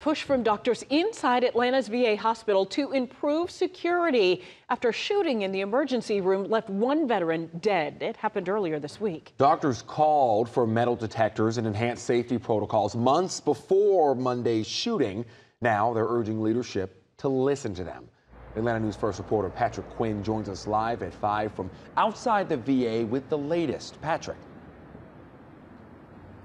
Push from doctors inside Atlanta's VA hospital to improve security after shooting in the emergency room left one veteran dead. It happened earlier this week. Doctors called for metal detectors and enhanced safety protocols months before Monday's shooting. Now they're urging leadership to listen to them. Atlanta News First reporter Patrick Quinn joins us live at 5 from outside the VA with the latest. Patrick.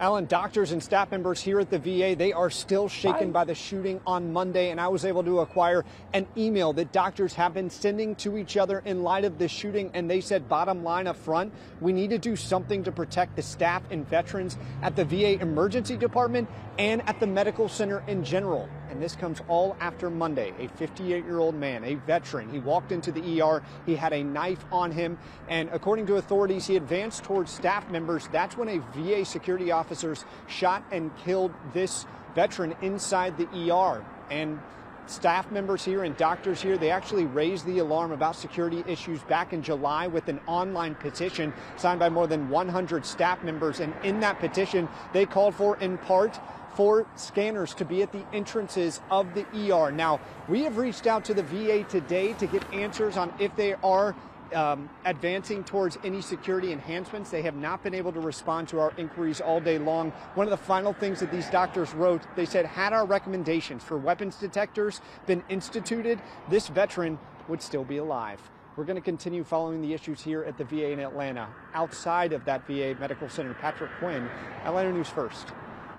Alan, doctors and staff members here at the VA, they are still shaken by the shooting on Monday, and I was able to acquire an email that doctors have been sending to each other in light of the shooting, and they said, bottom line up front, we need to do something to protect the staff and veterans at the VA Emergency Department and at the medical center in general. And this comes all after Monday. A 58 year old man, a veteran, he walked into the ER, he had a knife on him, and according to authorities, he advanced towards staff members. That's when a VA security officer shot and killed this veteran inside the ER. And staff members here and doctors here, they actually raised the alarm about security issues back in July with an online petition signed by more than 100 staff members. And in that petition, they called for, in part, for scanners to be at the entrances of the ER. Now, we have reached out to the VA today to get answers on if they are um, advancing towards any security enhancements. They have not been able to respond to our inquiries all day long. One of the final things that these doctors wrote, they said, had our recommendations for weapons detectors been instituted, this veteran would still be alive. We're going to continue following the issues here at the VA in Atlanta. Outside of that VA Medical Center, Patrick Quinn, Atlanta News First.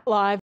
Live.